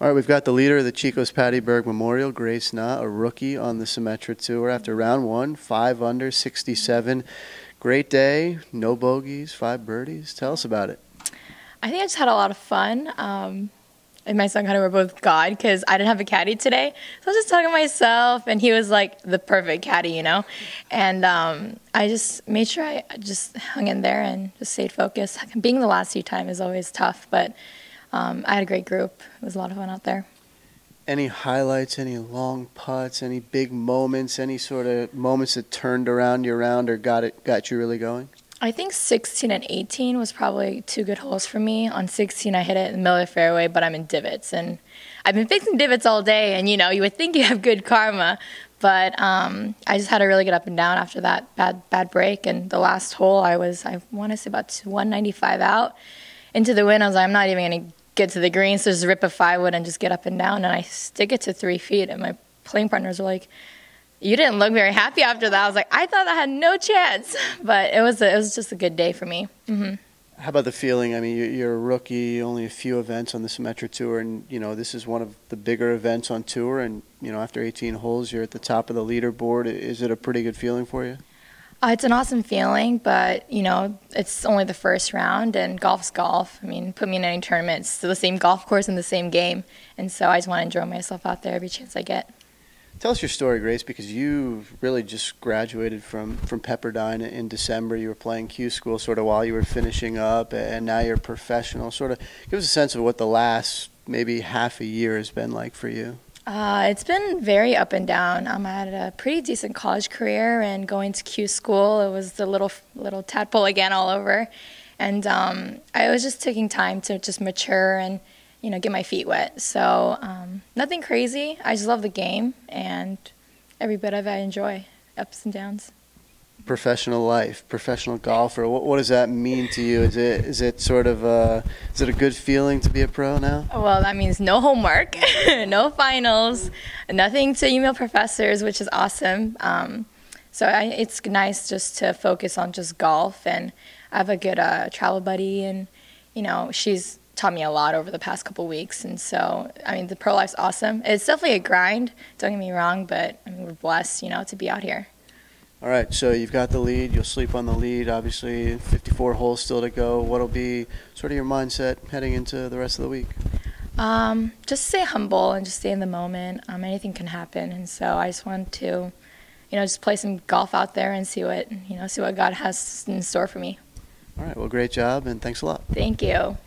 All right, we've got the leader of the Chico's Patty Berg Memorial, Grace Na, a rookie on the Symetra Tour after round one, five under, 67. Great day, no bogeys, five birdies. Tell us about it. I think I just had a lot of fun. Um, and my son kind of were both God because I didn't have a caddy today. So I was just talking to myself, and he was like the perfect caddy, you know? And um, I just made sure I just hung in there and just stayed focused. Being the last few time is always tough, but um, I had a great group. It was a lot of fun out there. Any highlights, any long putts, any big moments, any sort of moments that turned around you around or got it got you really going? I think 16 and 18 was probably two good holes for me. On 16, I hit it in the middle of the fairway, but I'm in divots, and I've been fixing divots all day. And you know, you would think you have good karma, but um, I just had a really good up and down after that bad bad break. And the last hole, I was I want to say about 195 out into the wind. I was like, I'm not even going to get to the green, so just rip a five wood and just get up and down. And I stick it to three feet, and my playing partners were like, "You didn't look very happy after that." I was like, "I thought I had no chance," but it was a, it was just a good day for me. Mm-hmm. How about the feeling? I mean, you're a rookie, only a few events on the Symetra Tour, and you know this is one of the bigger events on tour. And you know, after 18 holes, you're at the top of the leaderboard. Is it a pretty good feeling for you? Uh, it's an awesome feeling, but you know, it's only the first round, and golf's golf. I mean, put me in any tournament, it's the same golf course and the same game, and so I just want to enjoy myself out there every chance I get. Tell us your story, Grace, because you really just graduated from, from Pepperdine in December. You were playing Q school sort of while you were finishing up, and now you're professional. Sort of give us a sense of what the last maybe half a year has been like for you. Uh, it's been very up and down. Um, I had a pretty decent college career, and going to Q school, it was the little little tadpole again all over. And um, I was just taking time to just mature and you know get my feet wet. So um, nothing crazy. I just love the game, and every bit of it I enjoy, ups and downs professional life, professional golfer. What, what, does that mean to you? Is it is it sort of a, is it a good feeling to be a pro now? Well, that means no homework, no finals, nothing to email professors, which is awesome. Um, so I, it's nice just to focus on just golf, and I have a good uh, travel buddy, and you know she's taught me a lot over the past couple weeks, and so I mean the pro life's awesome. It's definitely a grind. Don't get me wrong, but I mean we're blessed, you know, to be out here. All right, so you've got the lead. You'll sleep on the lead. Obviously, 54 holes still to go. What'll be sort of your mindset heading into the rest of the week? Um, just stay humble and just stay in the moment. Um, anything can happen, and so I just want to, you know, just play some golf out there and see what you know, see what God has in store for me. All right. Well, great job, and thanks a lot. Thank you.